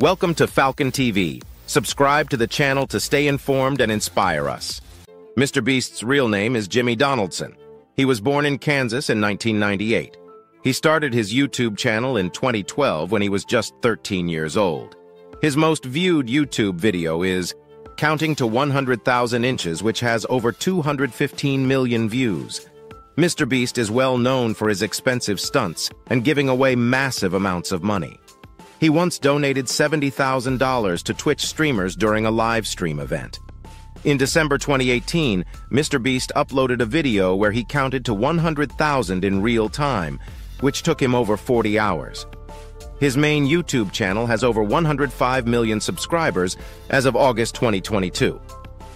Welcome to Falcon TV. Subscribe to the channel to stay informed and inspire us. Mr. Beast's real name is Jimmy Donaldson. He was born in Kansas in 1998. He started his YouTube channel in 2012 when he was just 13 years old. His most viewed YouTube video is Counting to 100,000 Inches, which has over 215 million views. Mr. Beast is well known for his expensive stunts and giving away massive amounts of money. He once donated $70,000 to Twitch streamers during a live stream event. In December 2018, Mr. Beast uploaded a video where he counted to 100,000 in real time, which took him over 40 hours. His main YouTube channel has over 105 million subscribers as of August 2022.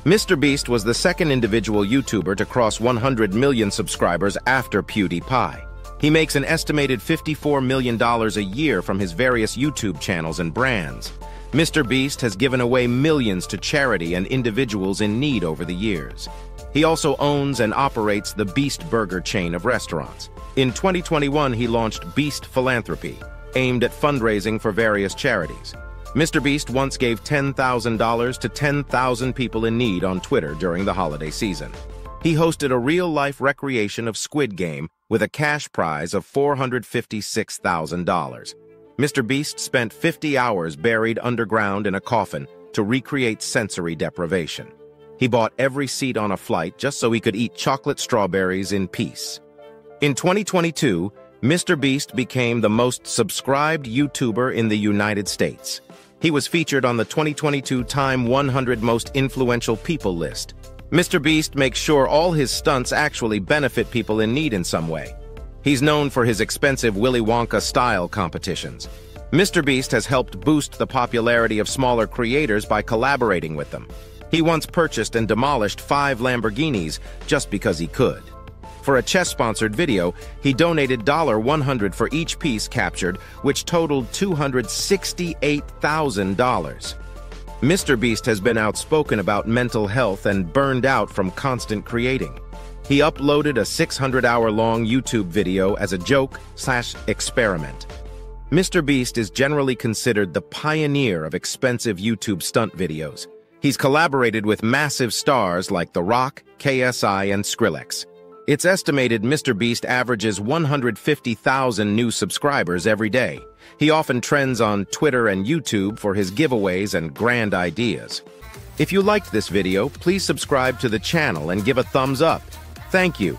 Mr. Beast was the second individual YouTuber to cross 100 million subscribers after PewDiePie. He makes an estimated $54 million a year from his various YouTube channels and brands. Mr. Beast has given away millions to charity and individuals in need over the years. He also owns and operates the Beast Burger chain of restaurants. In 2021, he launched Beast Philanthropy, aimed at fundraising for various charities. Mr. Beast once gave $10,000 to 10,000 people in need on Twitter during the holiday season. He hosted a real-life recreation of Squid Game with a cash prize of $456,000. Mr. Beast spent 50 hours buried underground in a coffin to recreate sensory deprivation. He bought every seat on a flight just so he could eat chocolate strawberries in peace. In 2022, Mr. Beast became the most subscribed YouTuber in the United States. He was featured on the 2022 Time 100 Most Influential People list, Mr. Beast makes sure all his stunts actually benefit people in need in some way. He's known for his expensive Willy Wonka style competitions. Mr. Beast has helped boost the popularity of smaller creators by collaborating with them. He once purchased and demolished five Lamborghinis just because he could. For a chess-sponsored video, he donated 100 for each piece captured, which totaled $268,000. Mr. Beast has been outspoken about mental health and burned out from constant creating. He uploaded a 600-hour-long YouTube video as a joke slash experiment. Mr. Beast is generally considered the pioneer of expensive YouTube stunt videos. He's collaborated with massive stars like The Rock, KSI, and Skrillex. It's estimated Mr. Beast averages 150,000 new subscribers every day. He often trends on Twitter and YouTube for his giveaways and grand ideas. If you liked this video, please subscribe to the channel and give a thumbs up. Thank you.